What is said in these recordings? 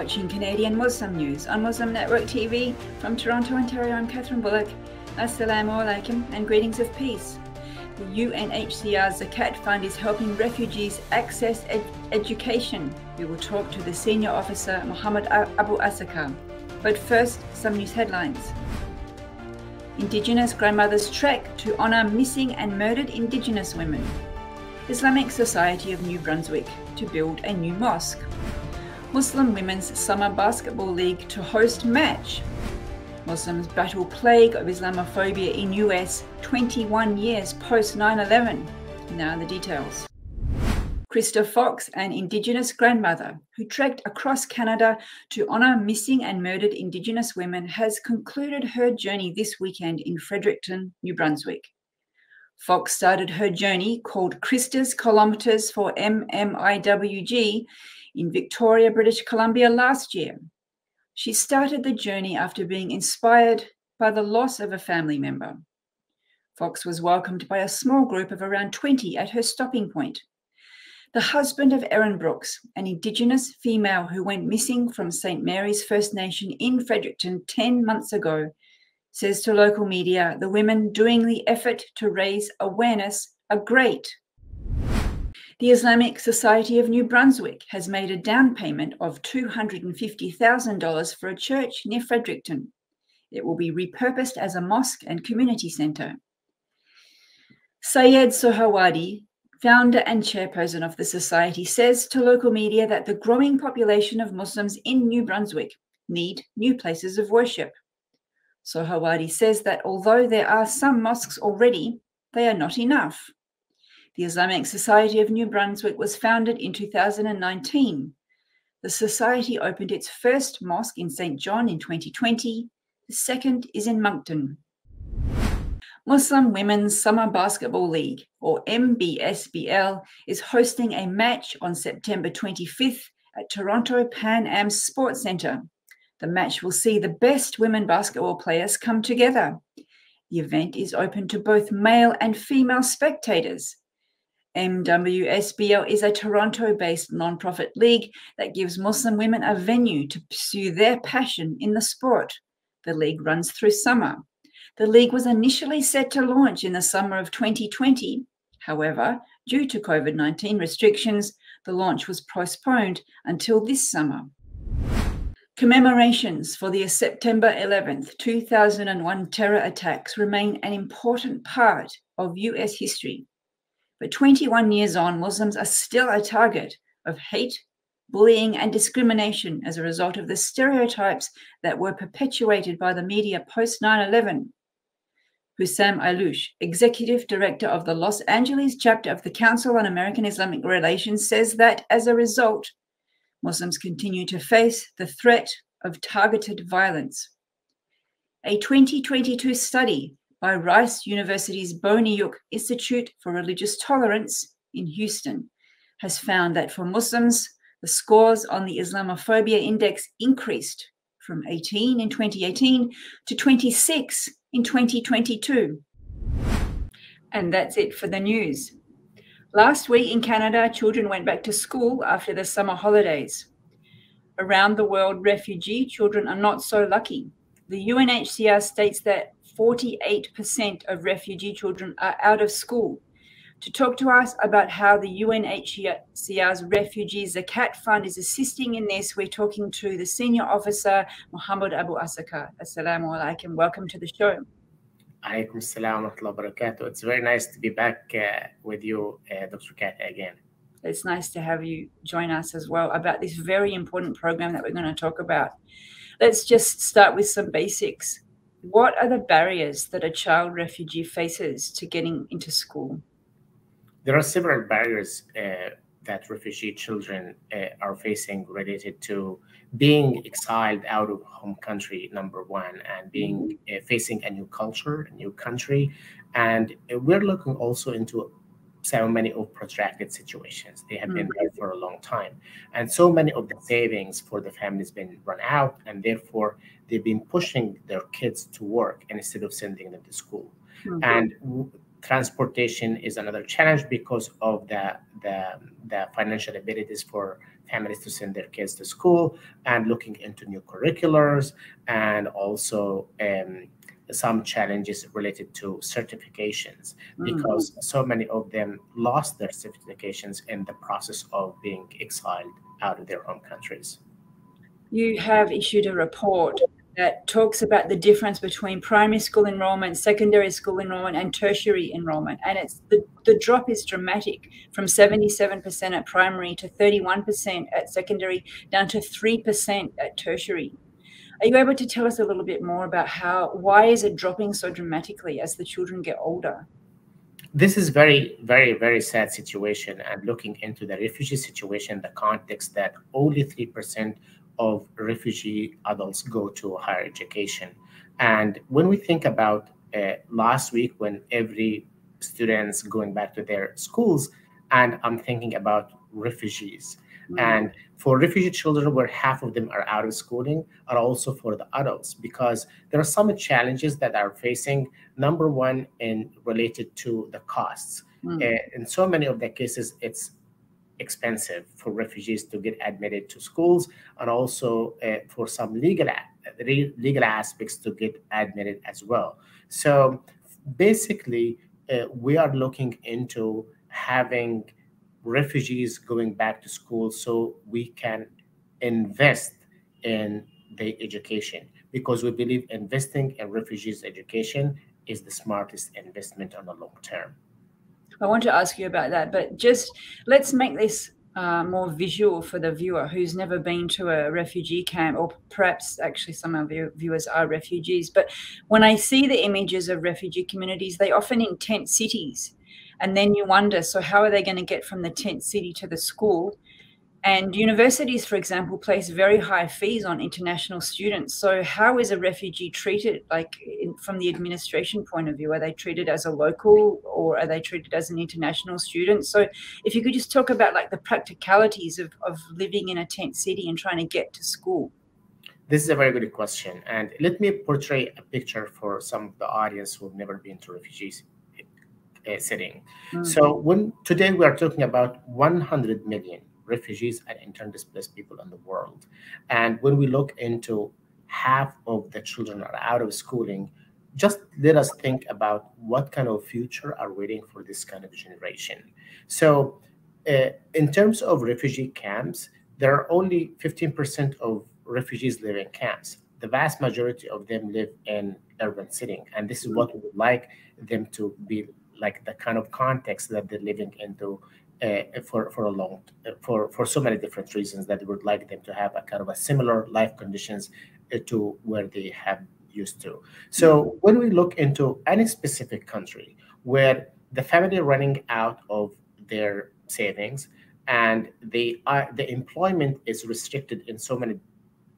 watching Canadian Muslim News on Muslim Network TV from Toronto, Ontario. I'm Katherine Bullock. Assalamu alaikum and greetings of peace. The UNHCR's Zakat Fund is helping refugees access ed- education. We will talk to the senior officer Mohammed Abu Asaker. But first, some news headlines. Indigenous grandmothers trek to honour missing and murdered Indigenous women. Islamic Society of New Brunswick to build a new mosque. Muslim Women's Summer Basketball League to host match. Muslims battle plague of Islamophobia in US 21 years post 9/11. Now the details. Krista Fox, an Indigenous grandmother who trekked across Canada to honour missing and murdered Indigenous women, has concluded her journey this weekend in Fredericton, New Brunswick. Fox started her journey called Krista's Kilometres for MMIWG in Victoria, British Columbia last year. She started the journey after being inspired by the loss of a family member. Fox was welcomed by a small group of around 20 at her stopping point. The husband of Erin Brooks, an Indigenous female who went missing from St. Mary's First Nation in Fredericton 10 months ago, says to local media the women doing the effort to raise awareness are great the Islamic Society of New Brunswick has made a down payment of $250,000 for a church near Fredericton. It will be repurposed as a mosque and community centre. Sayed Sohawadi, founder and chairperson of the society, says to local media that the growing population of Muslims in New Brunswick need new places of worship. Sohawadi says that although there are some mosques already, they are not enough. The Islamic Society of New Brunswick was founded in 2019. The society opened its first mosque in St. John in 2020. The second is in Moncton. Muslim Women's Summer Basketball League, or MBSBL, is hosting a match on September 25th at Toronto Pan Am Sports Centre. The match will see the best women basketball players come together. The event is open to both male and female spectators. MWSBL is a Toronto based nonprofit league that gives Muslim women a venue to pursue their passion in the sport. The league runs through summer. The league was initially set to launch in the summer of 2020. However, due to COVID 19 restrictions, the launch was postponed until this summer. Commemorations for the September 11th, 2001 terror attacks remain an important part of US history but 21 years on, Muslims are still a target of hate, bullying, and discrimination as a result of the stereotypes that were perpetuated by the media post 9 11. Hussam Ayloush, executive director of the Los Angeles chapter of the Council on American Islamic Relations, says that as a result, Muslims continue to face the threat of targeted violence. A 2022 study by Rice University's Boniuk Institute for Religious Tolerance in Houston has found that for Muslims, the scores on the Islamophobia index increased from 18 in 2018 to 26 in 2022. And that's it for the news. Last week in Canada, children went back to school after the summer holidays. Around the world, refugee children are not so lucky. The UNHCR states that 48% of refugee children are out of school. To talk to us about how the UNHCR's Refugee Zakat Fund is assisting in this, we're talking to the senior officer, Mohammed Abu Asaker. Assalamu alaikum. Welcome to the show. Alaikum assalam wa barakatuh. It's very nice to be back uh, with you, uh, Dr. Kat, again. It's nice to have you join us as well about this very important program that we're going to talk about. Let's just start with some basics what are the barriers that a child refugee faces to getting into school? There are several barriers uh, that refugee children uh, are facing related to being exiled out of home country, number one, and being mm-hmm. uh, facing a new culture, a new country. And uh, we're looking also into so many of protracted situations. They have been mm-hmm. there for a long time. And so many of the savings for the families been run out, and therefore they've been pushing their kids to work instead of sending them to school. Mm-hmm. And transportation is another challenge because of the, the, the financial abilities for families to send their kids to school and looking into new curriculars and also um, some challenges related to certifications mm. because so many of them lost their certifications in the process of being exiled out of their own countries. You have issued a report that talks about the difference between primary school enrollment, secondary school enrollment, and tertiary enrollment. And it's the, the drop is dramatic from 77% at primary to 31% at secondary, down to 3% at tertiary. Are you able to tell us a little bit more about how why is it dropping so dramatically as the children get older? This is very, very, very sad situation. And looking into the refugee situation, the context that only three percent of refugee adults go to higher education. And when we think about uh, last week, when every students going back to their schools, and I'm thinking about refugees. Mm-hmm. And for refugee children, where half of them are out of schooling, are also for the adults, because there are some challenges that are facing. Number one, in related to the costs. Uh, in so many of the cases, it's expensive for refugees to get admitted to schools, and also uh, for some legal legal aspects to get admitted as well. So basically, uh, we are looking into having refugees going back to school so we can invest in the education. Because we believe investing in refugees education is the smartest investment on the long term. I want to ask you about that but just let's make this uh, more visual for the viewer who's never been to a refugee camp, or perhaps actually some of your viewers are refugees. But when I see the images of refugee communities, they often in tent cities. And then you wonder so, how are they going to get from the tent city to the school? And universities, for example, place very high fees on international students. So, how is a refugee treated, like in, from the administration point of view? Are they treated as a local or are they treated as an international student? So, if you could just talk about like the practicalities of, of living in a tent city and trying to get to school. This is a very good question. And let me portray a picture for some of the audience who have never been to refugees uh, setting. Mm-hmm. So when today we are talking about 100 million refugees and intern displaced people in the world, and when we look into half of the children are out of schooling, just let us think about what kind of future are waiting for this kind of generation. So, uh, in terms of refugee camps, there are only 15% of refugees live in camps. The vast majority of them live in urban setting, and this is what we would like them to be like the kind of context that they're living into uh, for for a long for for so many different reasons that they would like them to have a kind of a similar life conditions uh, to where they have used to. So when we look into any specific country where the family running out of their savings and the uh, the employment is restricted in so many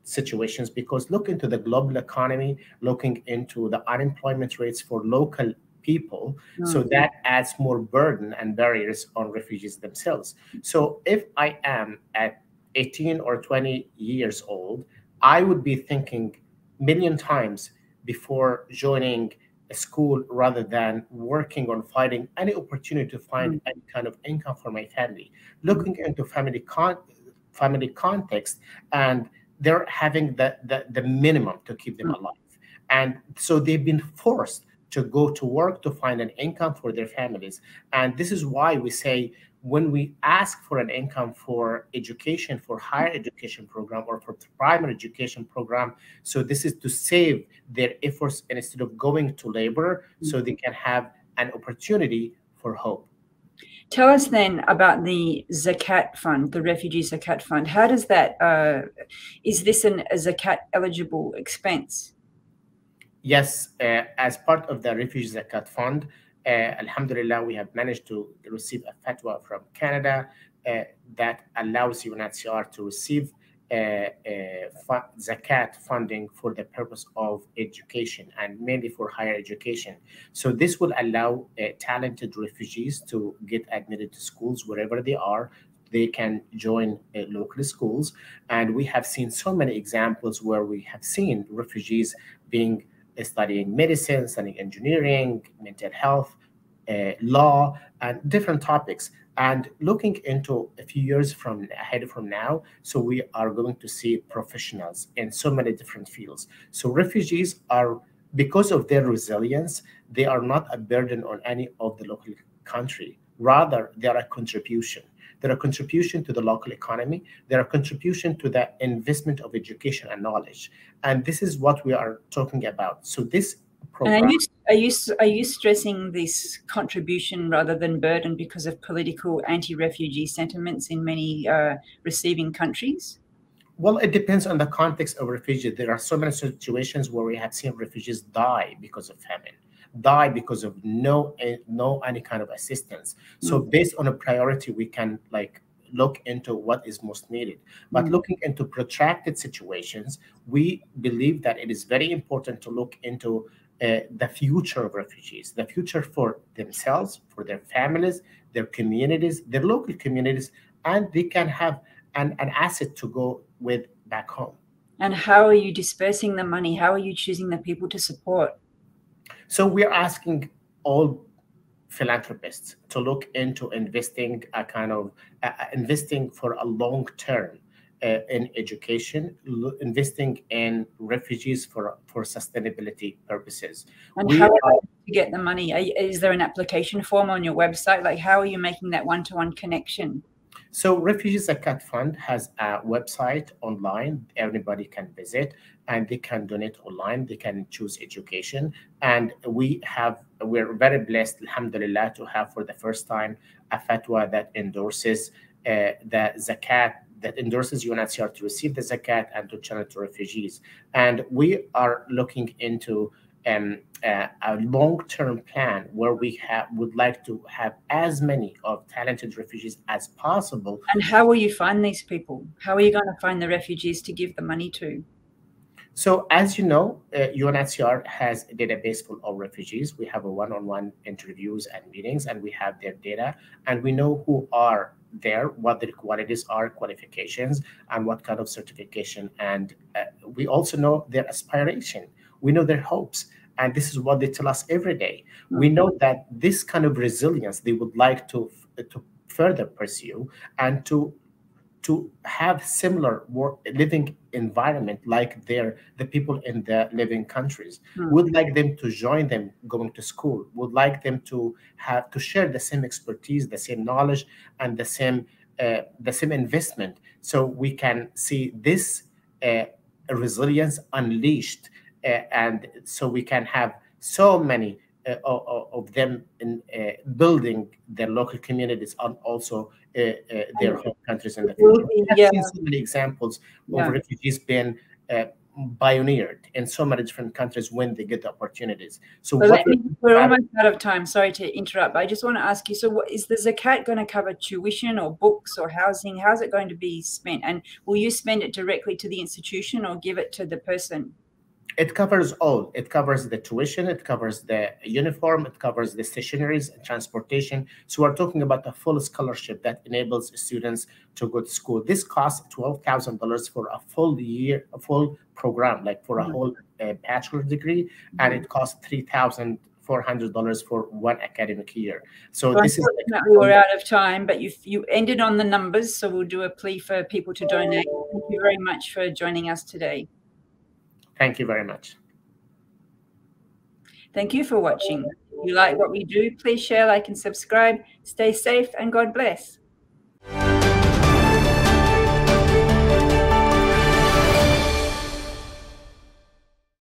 situations because look into the global economy looking into the unemployment rates for local people. Mm-hmm. So that adds more burden and barriers on refugees themselves. So if I am at 18 or 20 years old, I would be thinking million times before joining a school rather than working on finding any opportunity to find mm-hmm. any kind of income for my family. Looking into family con- family context and they're having the, the, the minimum to keep them mm-hmm. alive. And so they've been forced to go to work to find an income for their families. And this is why we say when we ask for an income for education, for higher education program or for primary education program, so this is to save their efforts and instead of going to labor so they can have an opportunity for hope. Tell us then about the Zakat fund, the refugee Zakat fund. How does that? Uh, is this an, a Zakat eligible expense? Yes, uh, as part of the Refugee Zakat Fund, uh, Alhamdulillah, we have managed to receive a fatwa from Canada uh, that allows UNHCR to receive uh, uh, zakat funding for the purpose of education and mainly for higher education. So this will allow uh, talented refugees to get admitted to schools wherever they are. They can join local schools, and we have seen so many examples where we have seen refugees being studying medicine, studying engineering, mental health, uh, law, and different topics. And looking into a few years from ahead from now, so we are going to see professionals in so many different fields. So refugees are, because of their resilience, they are not a burden on any of the local country. Rather, they are a contribution. They're a contribution to the local economy. They're a contribution to the investment of education and knowledge. And this is what we are talking about. So this program. And are you, are you are you stressing this contribution rather than burden because of political anti-refugee sentiments in many uh, receiving countries? Well, it depends on the context of refugee. There are so many situations where we have seen refugees die because of famine, die because of no eh, no any kind of assistance. So mm. based on a priority, we can like look into what is most needed. But mm-hmm. looking into protracted situations, we believe that it is very important to look into uh, the future of refugees, the future for themselves, for their families, their communities, their local communities, and they can have an, an asset to go with back home. And how are you dispersing the money? How are you choosing the people to support? So we're asking all philanthropists to look into investing a kind of uh, investing for a long term uh, in education, investing in refugees for for sustainability purposes. And we how are, you get the money? Is there an application form on your website? Like, how are you making that one to one connection? So, Refugees Zakat Fund has a website online. everybody can visit and they can donate online. They can choose education. And we have, we're very blessed, alhamdulillah, to have for the first time a fatwa that endorses uh, the zakat that endorses UNHCR to receive the zakat and to channel to refugees. And we are looking into um, uh, a long-term plan where we have would like to have as many of talented refugees as possible. And how will you find these people? How are you going to find the refugees to give the money to? So, as you know, uh, UNHCR has a database full of refugees. We have a one-on-one interviews and meetings, and we have their data, and we know who are there, what the qualities are, qualifications, and what kind of certification. And uh, we also know their aspiration. We know their hopes, and this is what they tell us every day. We know that this kind of resilience they would like to to further pursue and to to have similar work, living environment like their the people in the living countries hmm. would like them to join them going to school would like them to have to share the same expertise the same knowledge and the same uh, the same investment so we can see this uh, resilience unleashed and so we can have so many uh, of them in uh, building their local communities and also uh, uh their home countries in the future. We have yeah. seen so many examples yeah. of refugees being uh, pioneered in so many different countries when they get the opportunities. So me, we're almost out of time. Sorry to interrupt, but I just want to ask you: So, what, is the zakat going to cover tuition or books or housing? How's it going to be spent? And will you spend it directly to the institution or give it to the person? It covers all. It covers the tuition, it covers the uniform, it covers the stationaries and transportation. So we're talking about a full scholarship that enables students to go to school. This costs twelve thousand dollars for a full year, a full program, like for a mm-hmm. whole uh, bachelor degree, and it costs three thousand four hundred dollars for one academic year. So, this is like we were out of time, but you you ended on the numbers, so we'll do a plea for people to donate. Thank you very much for joining us today. Thank you very much. Thank you for watching. If you like what we do, please share, like, and subscribe. Stay safe and God bless.